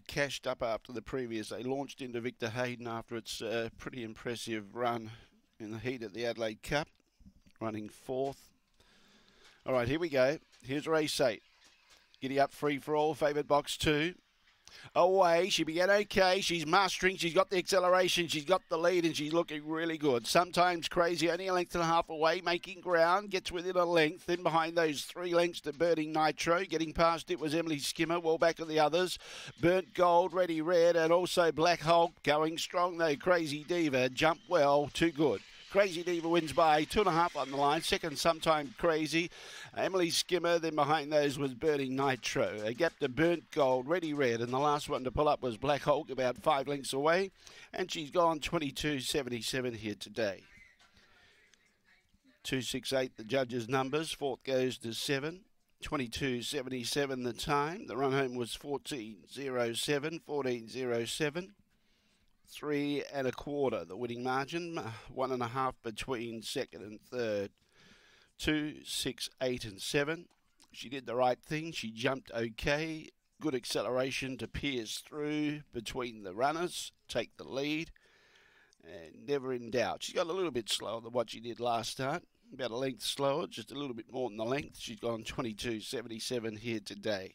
cashed up after the previous. They launched into Victor Hayden after its uh, pretty impressive run in the heat at the Adelaide Cup, running fourth. All right, here we go. Here's race eight. Giddy up free for all, favoured box two away. She began okay. She's mastering. She's got the acceleration. She's got the lead, and she's looking really good. Sometimes crazy, only a length and a half away, making ground. Gets within a length. Then behind those three lengths to Burning Nitro. Getting past it was Emily Skimmer. Well back of the others. Burnt Gold, Ready Red, and also Black Hulk. Going strong though. Crazy Diva. Jump well. Too good. Crazy Diva wins by two and a half on the line. Second, sometime crazy. Emily Skimmer. Then behind those was Burning Nitro. A gap to Burnt Gold, Ready Red, and the last one to pull up was Black Hulk, about five lengths away, and she's gone 22.77 here today. 268 the judges' numbers. Fourth goes to seven. 22.77 the time. The run home was 14.07, 14.07 three and a quarter, the winning margin. One and a half between second and third. Two, six, eight, and seven. She did the right thing. She jumped okay. Good acceleration to pierce through between the runners, take the lead, and never in doubt. She's got a little bit slower than what she did last start. About a length slower, just a little bit more than the length. She's gone 22.77 here today.